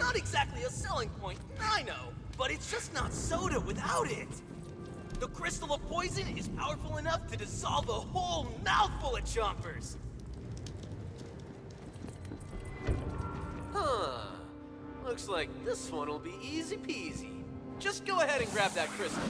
Not exactly a selling point, I know, but it's just not soda without it. The crystal of poison is powerful enough to dissolve a whole mouthful of chompers. Huh. Looks like this one will be easy peasy. Just go ahead and grab that crystal.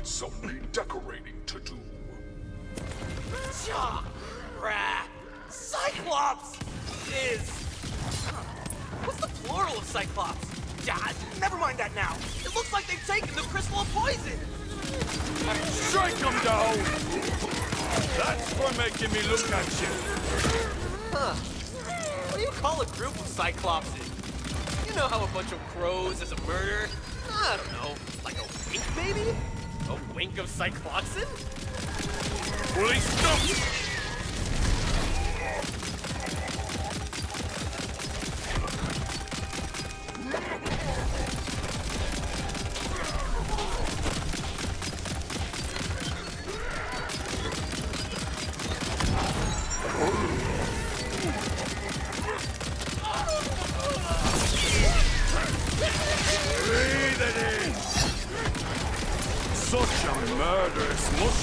Got some redecorating to do. Cha! Cyclops! Is... What's the plural of Cyclops? Yeah, never mind that now. It looks like they've taken the crystal of poison. Strike them down! That's for making me look at you. Huh. What do you call a group of Cyclopses? You know how a bunch of crows is a murder? I don't know. Like a wink, maybe? A wink of Cycloxin? Fully stumped! Breathe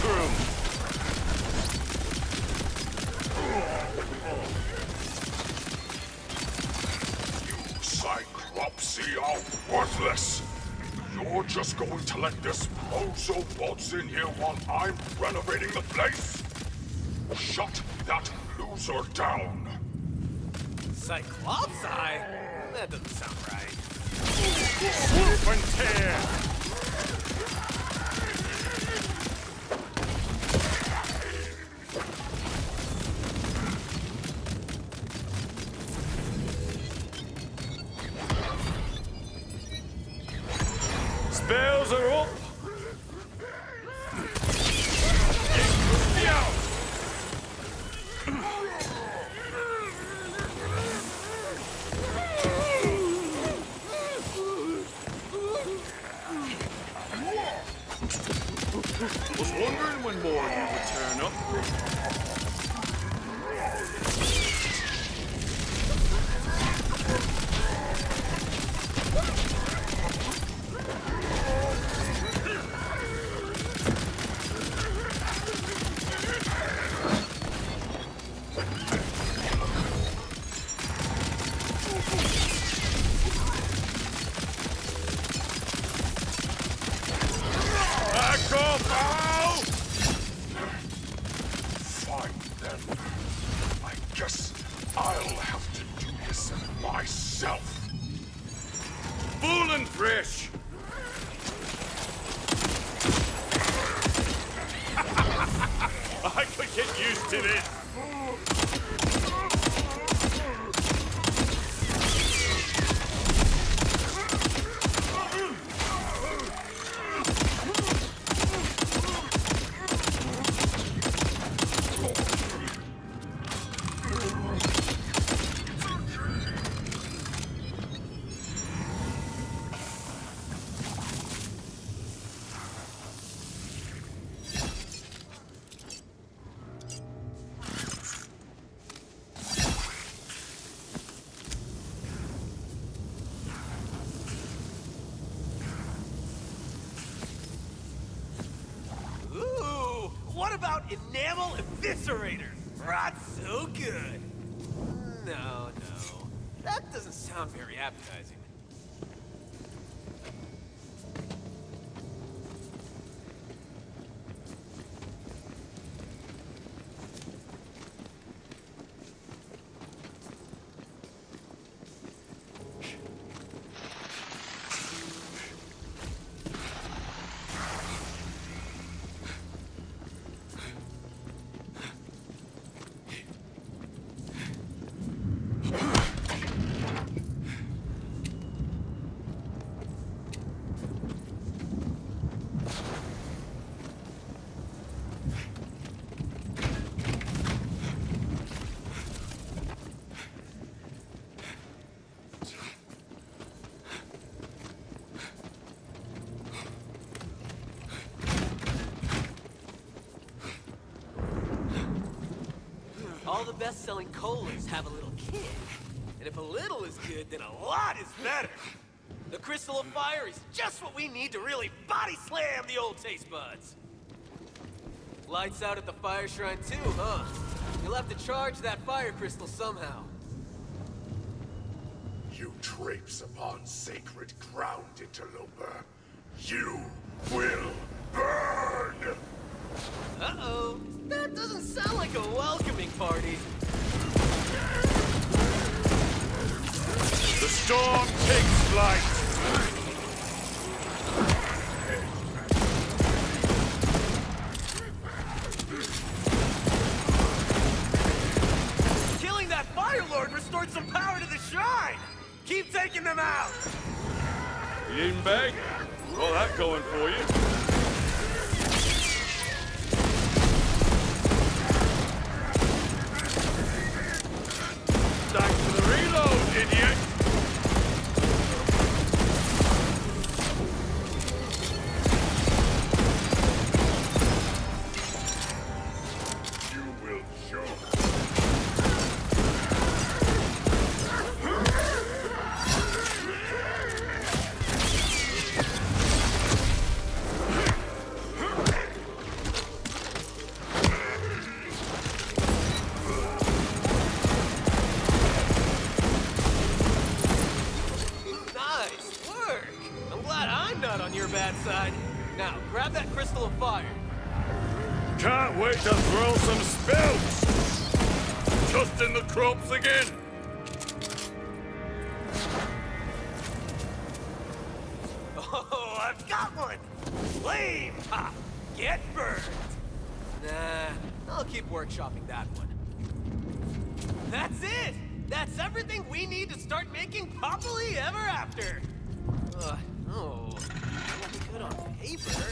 You Cyclopsy are worthless. You're just going to let this bozo waltz in here while I'm renovating the place? Shut that loser down. Cyclops Eye? That doesn't sound right. Swoop and tear! Spells are up! Back off, Al! Fine then. I guess I'll have to do this myself. Full and fresh! Best-selling colas have a little kick. And if a little is good, then a lot is better. The Crystal of Fire is just what we need to really body slam the old taste buds. Lights out at the Fire Shrine too, huh? You'll have to charge that Fire Crystal somehow. You traipse upon sacred ground, interloper. You will That's it! That's everything we need to start making Properly Ever After! Ugh, oh, good on paper.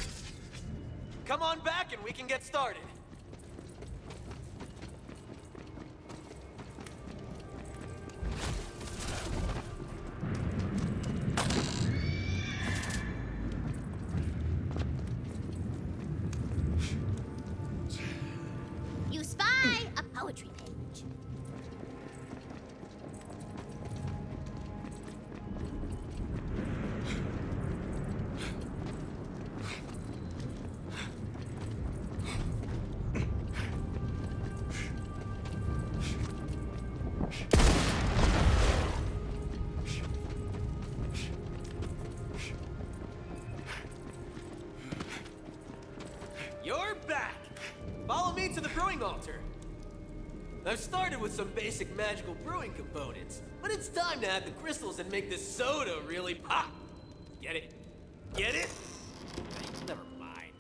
Come on back and we can get started. To the brewing altar. I've started with some basic magical brewing components, but it's time to add the crystals and make this soda really pop. Get it? Get it? Never mind.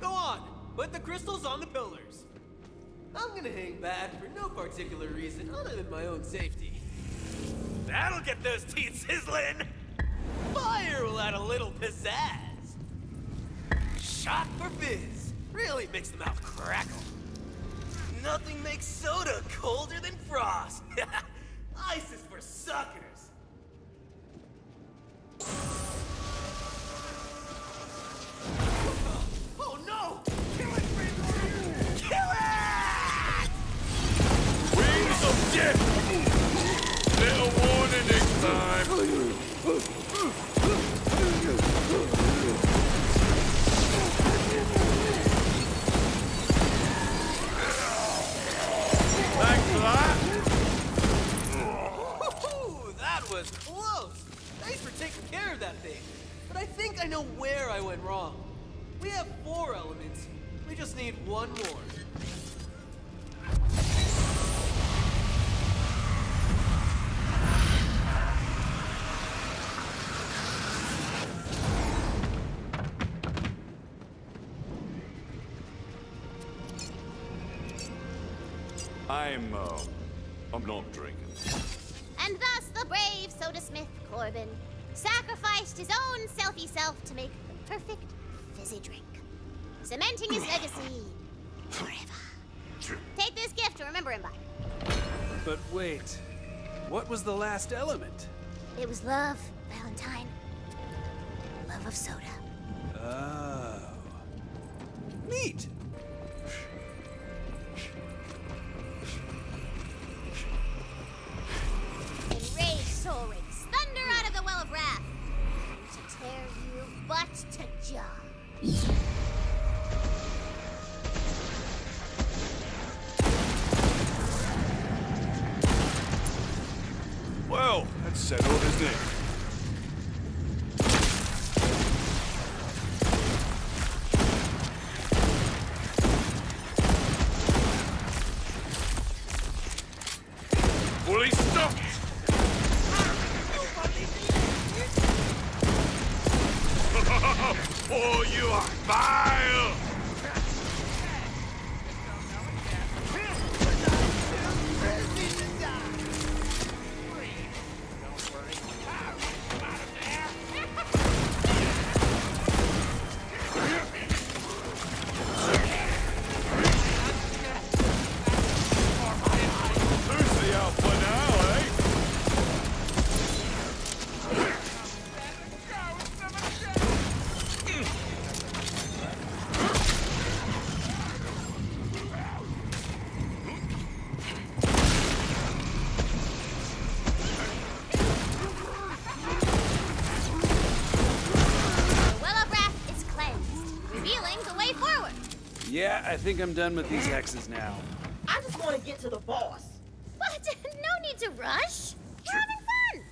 Go on, put the crystals on the pillars. I'm gonna hang back for no particular reason other than my own safety. Get those teeth sizzling! Fire will add a little pizzazz. Shot for fizz. Really makes the mouth crackle. Nothing makes soda I'm, uh, I'm not drinking. And thus the brave soda smith Corbin sacrificed his own selfie self to make the perfect fizzy drink, cementing his legacy forever. Take this gift to remember him by. But wait, what was the last element? It was love, Valentine. love of soda. Oh. Neat. Well, that's settled, isn't think I'm done with these hexes now. I just want to get to the boss. What? No need to rush. We're having fun.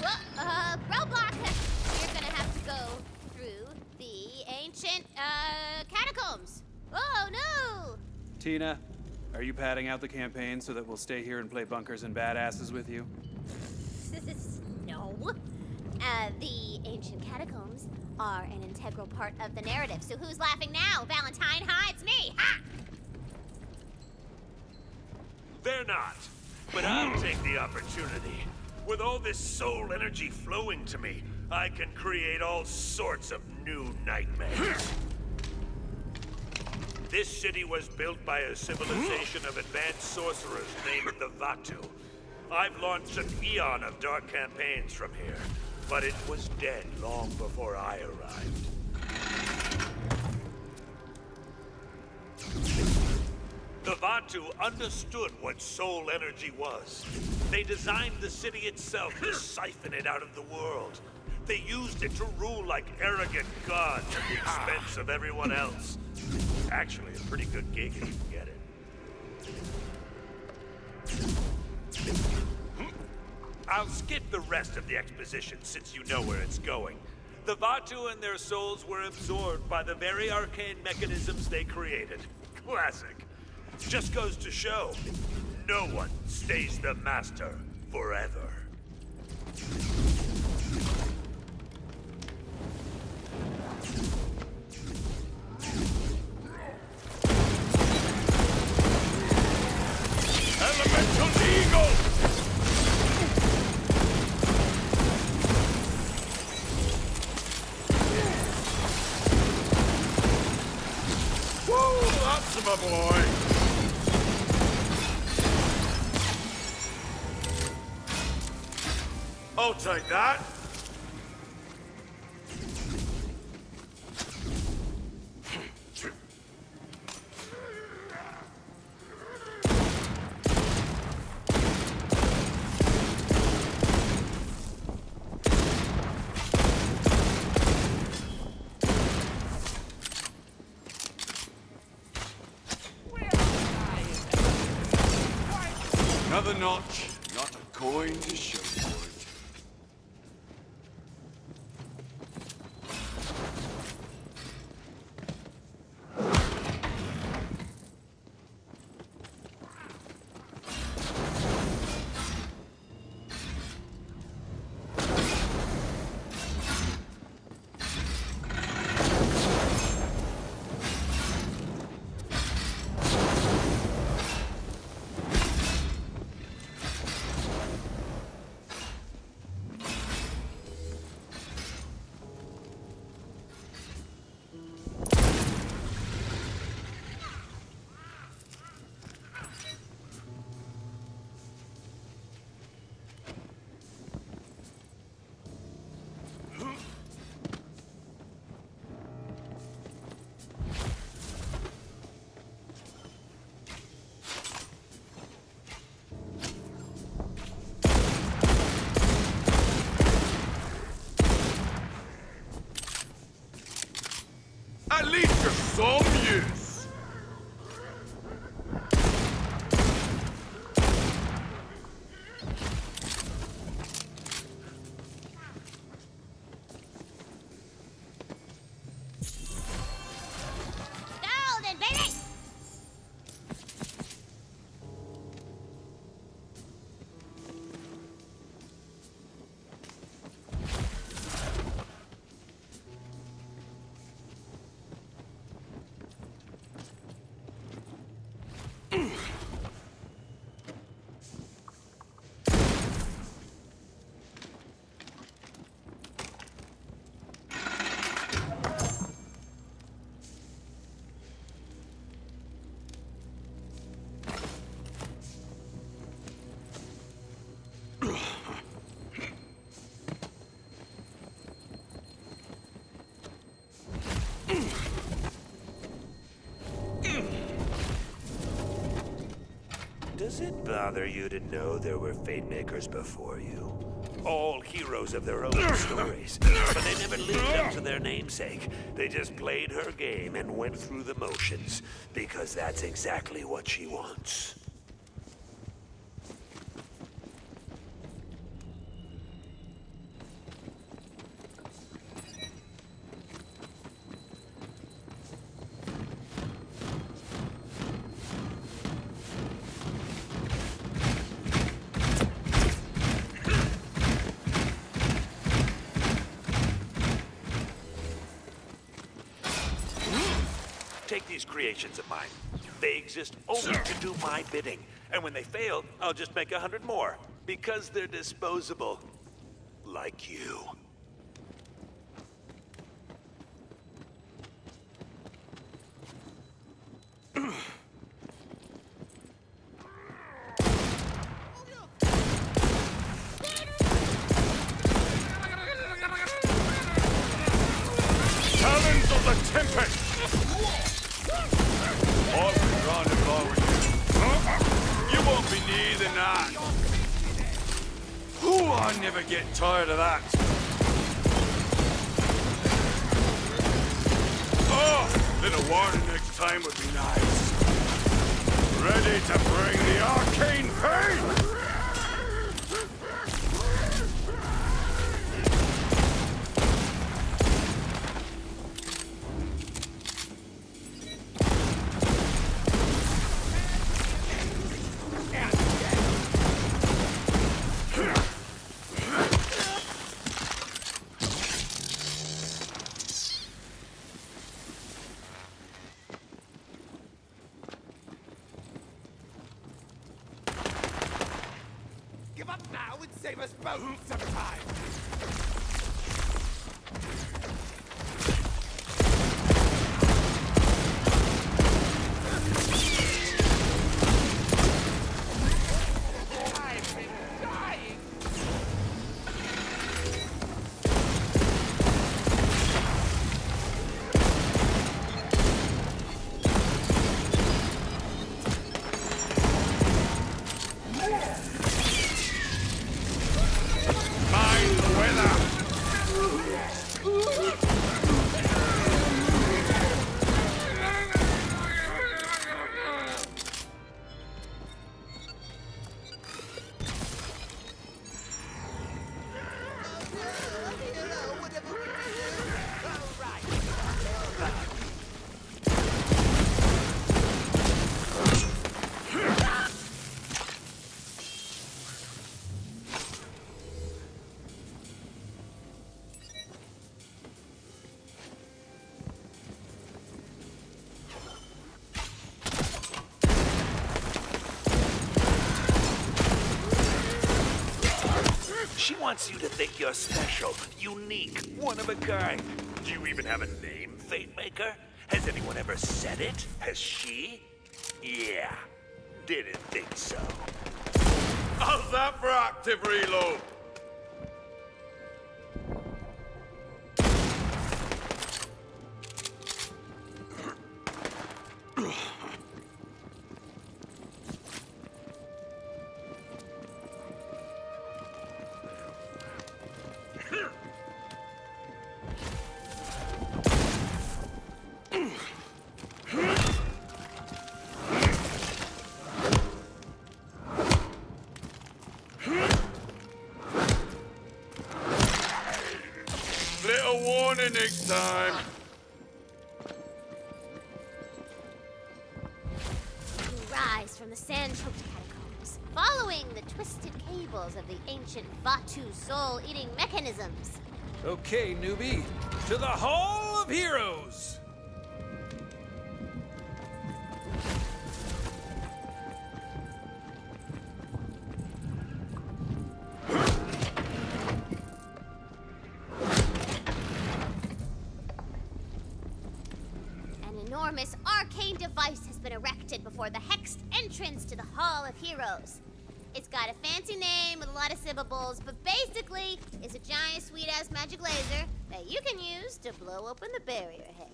Well, uh, roadblock. You're gonna have to go through the ancient, uh, catacombs. Oh, no! Tina, are you padding out the campaign so that we'll stay here and play bunkers and badasses with you? no. Uh, the ancient catacombs are an integral part of the narrative. So who's laughing now? Valentine? Hi, it's me. Ha! They're not. But I'll take the opportunity. With all this soul energy flowing to me, I can create all sorts of new nightmares. This city was built by a civilization of advanced sorcerers named the Vatu. I've launched an eon of dark campaigns from here, but it was dead long before I arrived. The Vatu understood what soul energy was. They designed the city itself to siphon it out of the world. They used it to rule like arrogant gods at the expense of everyone else. Actually, a pretty good gig if you get it. I'll skip the rest of the exposition since you know where it's going. The Vatu and their souls were absorbed by the very arcane mechanisms they created. Classic. Just goes to show, no one stays the master forever. Boy! I'll take that. Another notch, not a coin to show Does it bother you to know there were fate makers before you? All heroes of their own stories. But they never lived up to their namesake. They just played her game and went through the motions. Because that's exactly what she wants. Exist only to do my bidding. And when they fail, I'll just make a hundred more. Because they're disposable. Like you. Get tired of that. Oh, little warning next time would be nice. Ready to bring the arcane pain? Wants you to think you're special, unique, one of a kind. Do you even have a name, Fate Maker? Has anyone ever said it? Has she? Yeah. Didn't think so. How's that for active reload? Next time. You rise from the sand-choked catacombs, following the twisted cables of the ancient Vatu soul-eating mechanisms. Okay, newbie, to the Hall of Heroes! Blow open the barrier hex.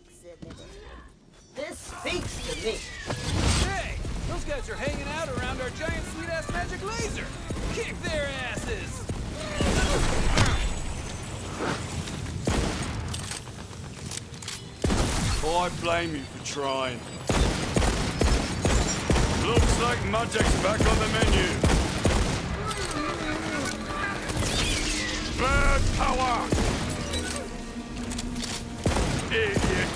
This speaks to me. Hey, those guys are hanging out around our giant sweet-ass magic laser! Kick their asses! I blame you for trying. Looks like Magic's back on the menu. Bad power! Idiot!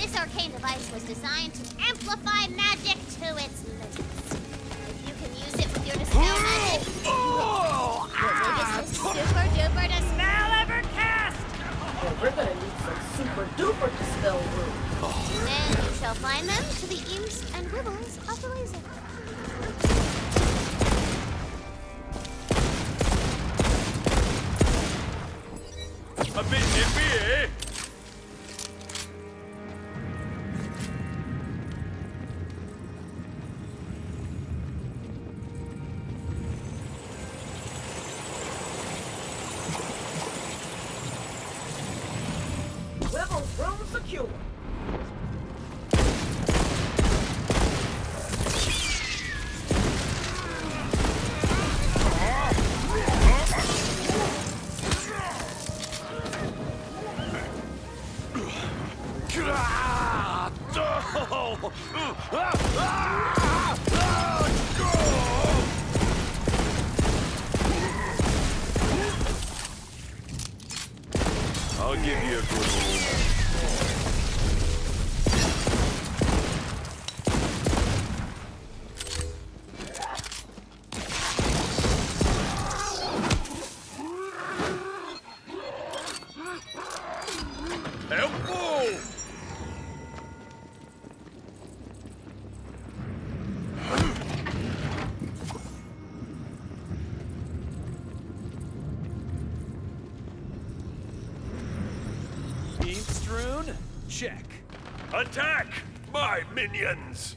This arcane device was designed to amplify magic to its limits. If you can use it with your dispel magic, oh, ah, the biggest super duper dispel ever cast! Well, we're gonna need some super duper dispel room. Then you shall find them to the imps and wibbles of the laser. Minions!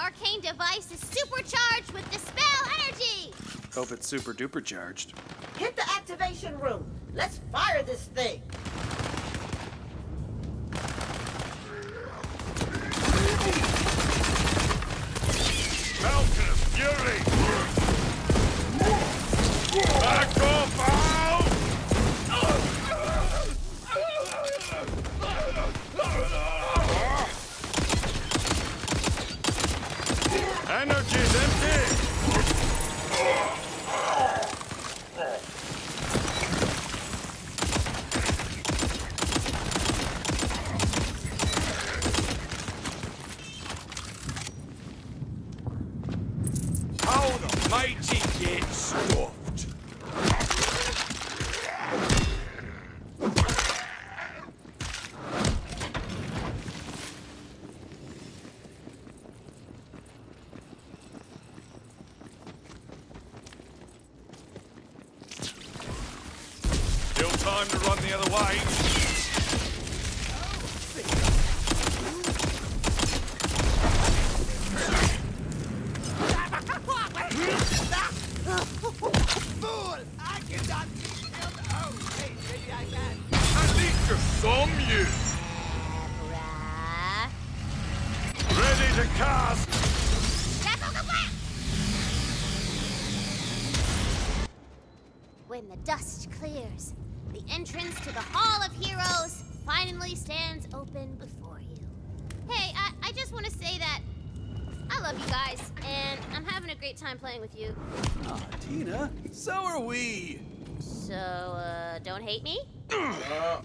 Arcane device is supercharged with dispel energy! Hope it's super duper charged. Hit the activation room. Let's fire this thing. Falcon of Fury! Back off, Al! Energy's empty! How the mighty get stuffed? Still time to run the other way. Fool! I I can. At least. Ready to cast. When the dust clears, the entrance to the Hall of Heroes finally stands open before you. Hey, I, I just want to say that I love you guys, and I'm having a great time playing with you. Aw, Tina, so are we. So, uh, don't hate me? Uh-oh.